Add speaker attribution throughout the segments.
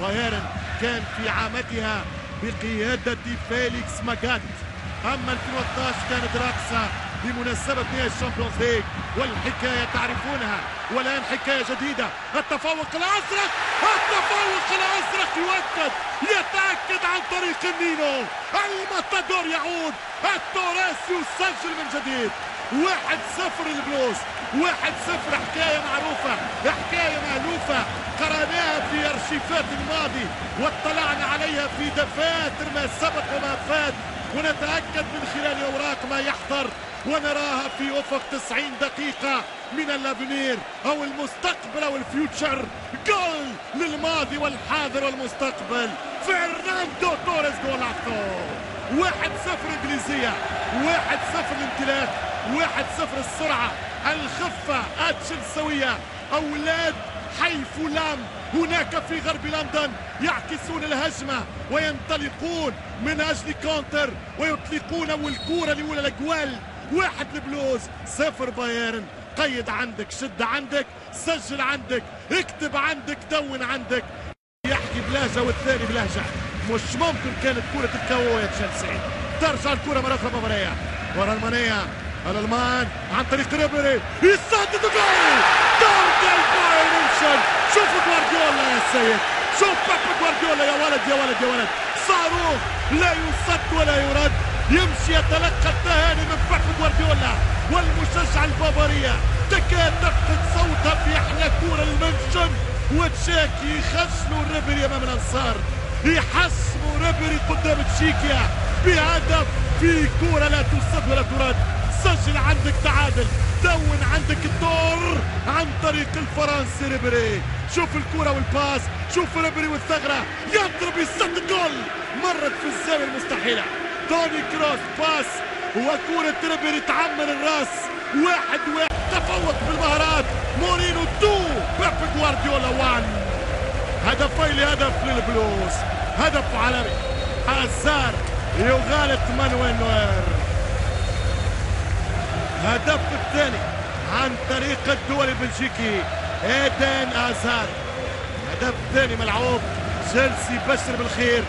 Speaker 1: بايرن كان في عامتها بقيادة فيليكس ماجات أما 2012 كانت راقصة بمناسبة نهائي ال Champions League والحكاية تعرفونها والآن حكاية جديدة. التفوق الأزرق التفوق الأزرق يؤكد يتأكد عن طريق النينو. الماتادور يعود توريس يسجل من جديد. واحد صفر البلوز واحد صفر. حكاية معروفة حكاية مألوفة. قرأناها في أرشيفات الماضي واطلعنا عليها في دفاتر ما سبق وما فات ونتأكد من خلال أوراق ما يحضر ونراها في أفق 90 دقيقة من ال l'avenir أو المستقبل أو ال future. جول للماضي والحاضر والمستقبل. فرناندو توريس جولاتو واحد صفر إنجليزية واحد صفر الامتلاك واحد صفر السرعة. الخفة التشلسوية أولاد حي فولام هناك في غرب لندن يعكسون الهجمة وينطلقون من أجل contre ويطلقون والكورة الأولى الأجوال. واحد البلوز صفر بايرن. قيد عندك شد عندك سجل عندك اكتب عندك دون عندك. يحكي بلهجة والثاني بلهجة. مش ممكن كانت كرة الكو يا تشيلسي. ترجع الكرة مرة أخرى مبارية. ورا المانية الألمان عن طريق ريبيري. يسدد جول جول جول بايرن شوفوا جوارديولا يا سيد شوف بيب جوارديولا يا ولد يا ولد يا ولد صاروخ لا يصد ولا يرد يمشي يتلقى التهاني من بيب جوارديولا والمشجع البافارية تكاد تفقد صوتها في أحلى كورة المنشن وتشاكي يخشنوا ريبيري أمام الأنصار! يحسموا ريبيري قدام تشيكيا! بهدف في كورة لا تصد ولا ترد! سجل عندك تعادل. دون عندك الدور عن طريق الفرنسي ريبري شوف الكرة وال passe شوف ريبري والثغرة. يضرب يسدد جول مرت في الزاوية المستحيلة. توني كروس passe. وكرة ريبري تعمر الراس. واحد واحد. تفوق بالمهارات. مورينيو two بيب جوارديولا one. هدفي لهدف للبلوز. هدف عالمي. هازار يغالط مانويل نوير. هدف الثاني عن طريق الدولي البلجيكي ايدن آزار. هدف ثاني ملعوب تشيلسي بشر بالخير.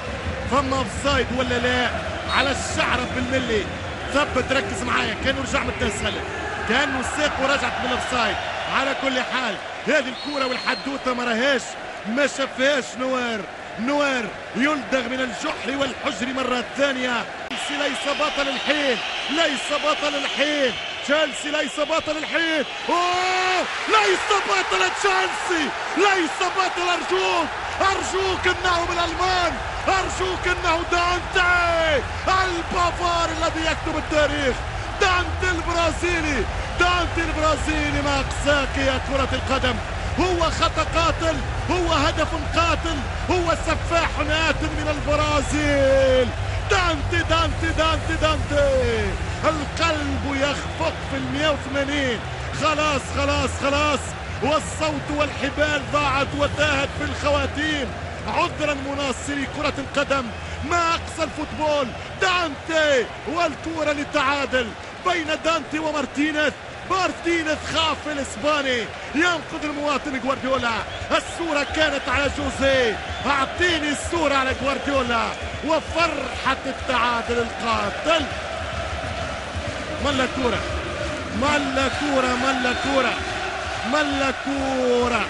Speaker 1: فما offside ولا لا على الشعرة بالملي. ثبت ركز معايا. كانوا رجع متسهل كانوا الساق ورجعت من ال offside. على كل حال هذه الكورة والحدوتة ما راهاش ما شافهاش نوير. نوير يلدغ من الجحر والحجر مرة ثانية. ليس بطل الحين. ليس بطل الحين. تشيلسي ليس بطل الحين. أوه! ليس بطل تشيلسي. ليس بطل أرجوك. أرجوك إنه من الألمان. أرجوك إنه دانتي. البافار الذي يكتب التاريخ. دانتي البرازيلي. دانتي البرازيلي ما اقساك يا كرة القدم. هو خطأ قاتل. هو هدف قاتل. هو سفاح آت من البرازيل. دانتي دانتي دانتي دانتي. في المية وثمانين. خلاص خلاص خلاص. والصوت والحبال ضاعت وتاهت في الخواتيم. عذرا مناصري كرة القدم. ما أقسى ال football. دانتي والكرة للتعادل بين دانتي ومارتينيز. مارتينيز خاف الإسباني. ينقذ المواطن جوارديولا. الصورة كانت على جوزيه أعطيني الصورة على جوارديولا. وفرحة التعادل القاتل. ملا كورة؟ ملا كورة ملا كورة ملا كورة.